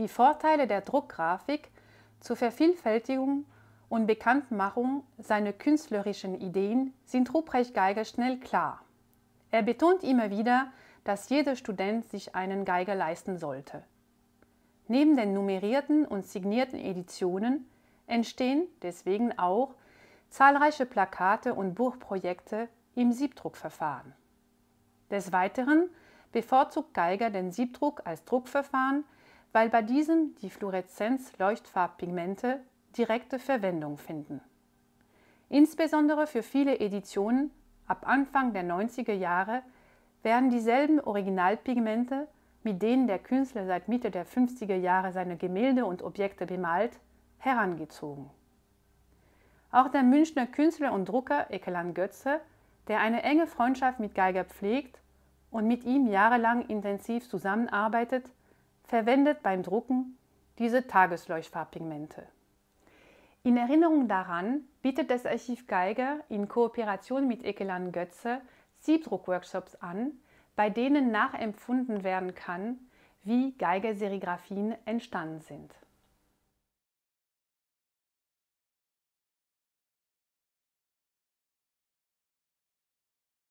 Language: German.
Die Vorteile der Druckgrafik zur Vervielfältigung und Bekanntmachung seiner künstlerischen Ideen sind Ruprecht Geiger schnell klar. Er betont immer wieder, dass jeder Student sich einen Geiger leisten sollte. Neben den nummerierten und signierten Editionen entstehen deswegen auch zahlreiche Plakate und Buchprojekte im Siebdruckverfahren. Des Weiteren bevorzugt Geiger den Siebdruck als Druckverfahren, weil bei diesem die Fluoreszenz-Leuchtfarbpigmente direkte Verwendung finden. Insbesondere für viele Editionen ab Anfang der 90er Jahre werden dieselben Originalpigmente, mit denen der Künstler seit Mitte der 50er Jahre seine Gemälde und Objekte bemalt, herangezogen. Auch der Münchner Künstler und Drucker Ekeland Götze, der eine enge Freundschaft mit Geiger pflegt und mit ihm jahrelang intensiv zusammenarbeitet, verwendet beim Drucken diese Tagesleuchtfarbpigmente. In Erinnerung daran bietet das Archiv Geiger in Kooperation mit Ekeland Götze Siebdruckworkshops an, bei denen nachempfunden werden kann, wie Geigerserigraphien entstanden sind.